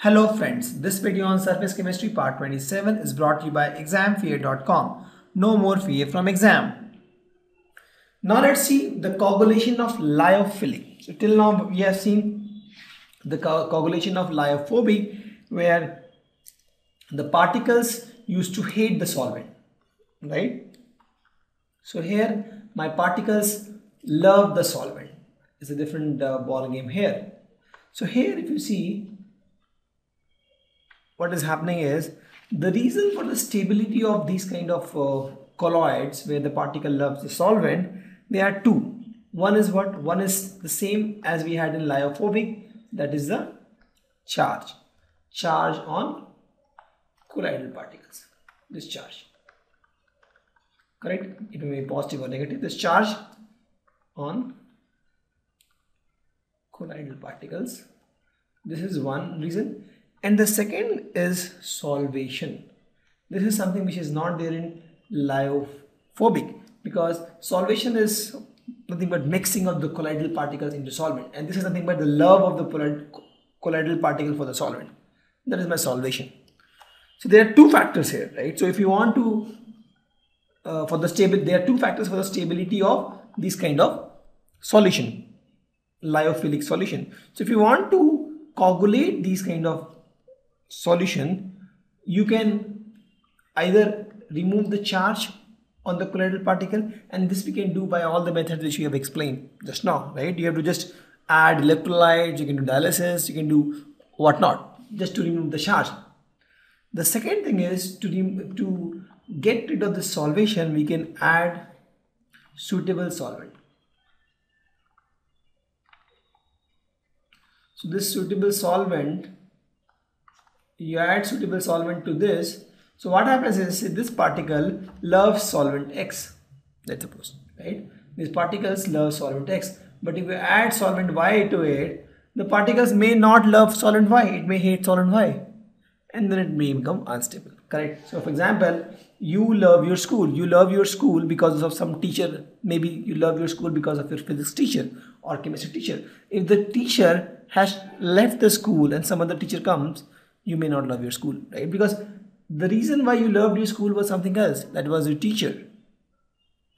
Hello friends, this video on surface chemistry part 27 is brought to you by examfear.com. No more fear from exam. Now let's see the coagulation of lyophilic. So till now we have seen the co coagulation of lyophobic where the particles used to hate the solvent, right? So here my particles love the solvent. It's a different uh, ball game here. So here if you see what is happening is the reason for the stability of these kind of uh, colloids where the particle loves the solvent there are two. One is what? One is the same as we had in lyophobic that is the charge. Charge on colloidal particles. This charge correct? It may be positive or negative. This charge on colloidal particles. This is one reason and the second is solvation. This is something which is not there in lyophobic because solvation is nothing but mixing of the colloidal particles into solvent and this is nothing but the love of the colloidal particle for the solvent. That is my solvation. So there are two factors here, right? So if you want to, uh, for the stable, there are two factors for the stability of this kind of solution, lyophilic solution. So if you want to coagulate these kind of solution, you can either remove the charge on the colloidal particle and this we can do by all the methods which we have explained just now, right? You have to just add electrolytes, you can do dialysis, you can do whatnot just to remove the charge. The second thing is to, to get rid of the solvation, we can add suitable solvent. So this suitable solvent you add suitable solvent to this. So what happens is this particle loves solvent X. Let's suppose right? These particles love solvent X. But if you add solvent Y to it the particles may not love solvent Y. It may hate solvent Y. And then it may become unstable correct? So for example you love your school. You love your school because of some teacher. Maybe you love your school because of your physics teacher or chemistry teacher. If the teacher has left the school and some other teacher comes you may not love your school, right? Because the reason why you loved your school was something else. That was your teacher.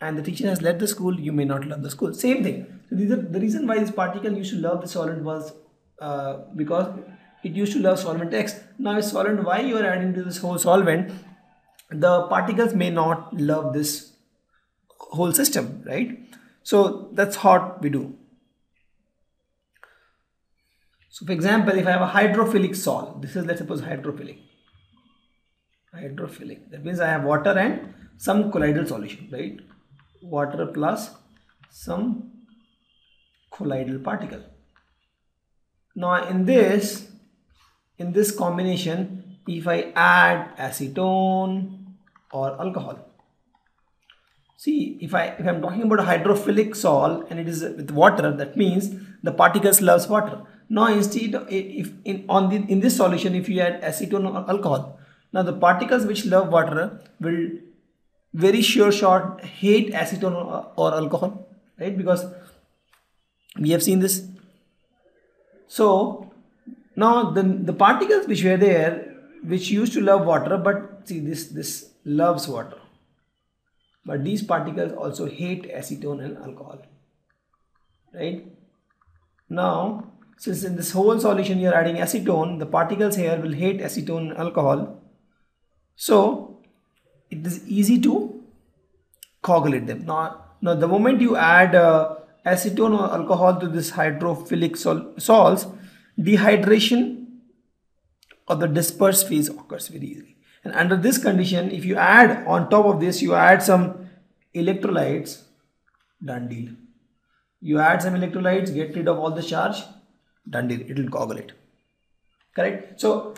And the teacher has left the school, you may not love the school. Same thing. So these are, the reason why this particle used to love the solvent was uh, because it used to love solvent X. Now if solvent Y you are adding to this whole solvent, the particles may not love this whole system, right? So that's what we do. So for example, if I have a hydrophilic sol, this is let's suppose hydrophilic. Hydrophilic. That means I have water and some colloidal solution, right? Water plus some colloidal particle. Now in this, in this combination, if I add acetone or alcohol, see if I if I'm talking about a hydrophilic sol and it is with water, that means the particles loves water now instead if in on the in this solution if you add acetone or alcohol, now the particles which love water will very sure shot hate acetone or alcohol, right? Because we have seen this. So now the the particles which were there which used to love water but see this this loves water but these particles also hate acetone and alcohol right now since in this whole solution you are adding acetone, the particles here will hate acetone alcohol. So it is easy to coagulate them. Now, now the moment you add uh, acetone or alcohol to this hydrophilic sol sols, dehydration of the dispersed phase occurs very easily. And under this condition, if you add on top of this, you add some electrolytes, done deal. You add some electrolytes, get rid of all the charge, done it will coagulate. Correct? So,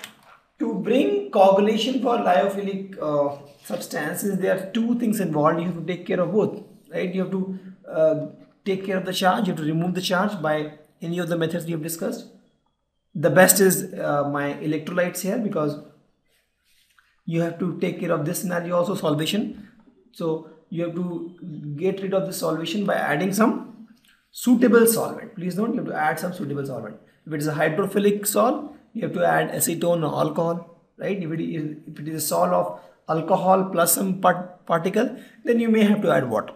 to bring coagulation for lyophilic uh, substances, there are two things involved. You have to take care of both, right? You have to uh, take care of the charge, you have to remove the charge by any of the methods we have discussed. The best is uh, my electrolytes here because you have to take care of this scenario also solvation. So you have to get rid of the solvation by adding some suitable solvent. Please note you have to add some suitable solvent. If it is a hydrophilic sol, you have to add acetone or alcohol, right? If it is, if it is a sol of alcohol plus some part particle, then you may have to add water.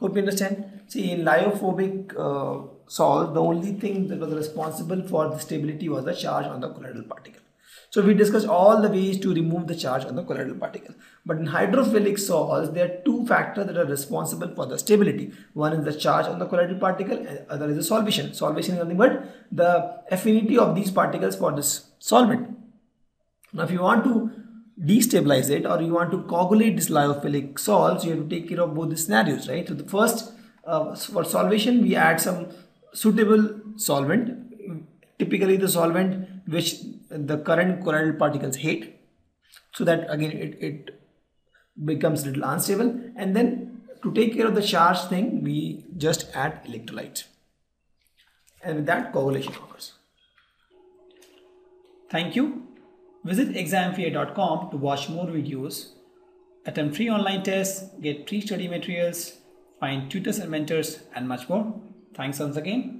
Hope you understand. See, in lyophobic uh, the only thing that was responsible for the stability was the charge on the colloidal particle. So we discussed all the ways to remove the charge on the colloidal particle. But in hydrophilic sols, there are two factors that are responsible for the stability. One is the charge on the colloidal particle, and other is the solvation. Solvation is nothing but the affinity of these particles for this solvent. Now, if you want to destabilize it or you want to coagulate this lyophilic sols, you have to take care of both the scenarios, right? So the first, uh, for solvation, we add some suitable solvent, typically the solvent which the current colloidal particles hate so that again it, it becomes little unstable. And then to take care of the charge thing we just add electrolyte. And with that coagulation occurs. Thank you. Visit examfear.com to watch more videos attempt free online tests get free study materials find tutors and mentors and much more. Thanks once again